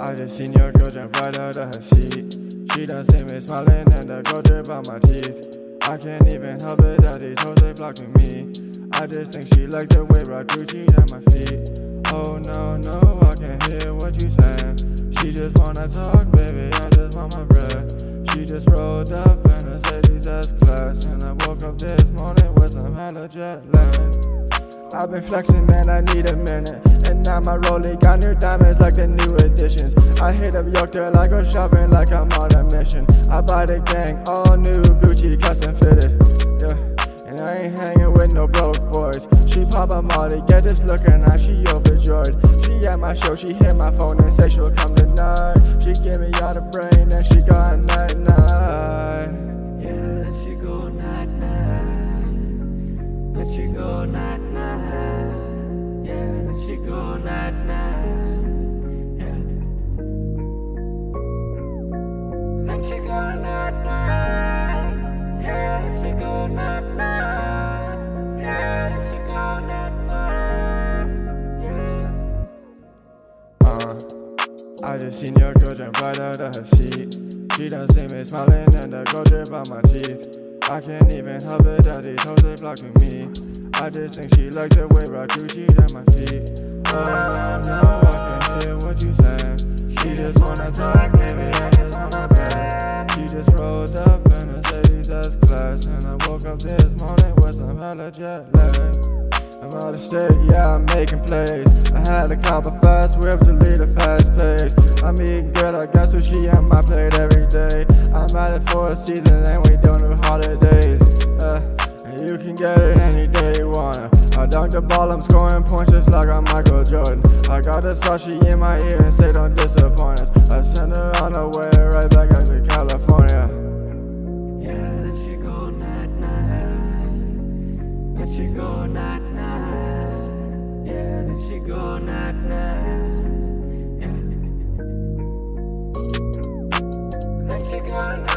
I just seen your girl jump right out of her seat. She done see me smiling and the gold drip on my teeth. I can't even help it that these hoes they blocking me. I just think she like the way rock Gucci at my feet. Oh no, no, I can't hear what you saying. She just wanna talk, baby, I just want my bread. She just rolled up in a Mercedes S-Class And I woke up this morning with some hella jet lag I've been flexing, man, I need a minute. And now my rollie got new diamonds like the new editions. I hit up York till I go shopping like I'm on a mission. I buy the gang, all new Gucci, custom fitted. Yeah, and I ain't hanging with no broke boys. She pop a molly, get this looking like she overjoyed. She at my show, she hit my phone and say she'll come tonight. She give me all the brain and she got night night. Yeah, she go night night. Let she go night she Yeah. Then she go. Yeah, she go. Yeah, she go. Yeah. Uh, I just seen your girl jump right out of her seat. She done see me smiling and the gold drip on my teeth. I can't even help it that these hoes they blocking me. I just think she like the way rock Gucci at my feet. Oh no, I can hear what you saying. She just wanna talk, baby, I just my bed. She just rolled up in a Mercedes S-Class, and I woke up this morning with some hella jet lag. I'm out of state, yeah, I'm making plays. I had a cop a fast whip to lead a fast pace. I'm eating good, I got sushi on my plate every day. I'm at it for a season and we don't do holidays. the ball, I'm scoring points just like I'm Michael Jordan. I got the Sashi in my ear and say don't disappoint us. I send her on her way right back out to California. Yeah, let you go night night. Let you go night night. Yeah, let you go night night. Yeah. Let you go night.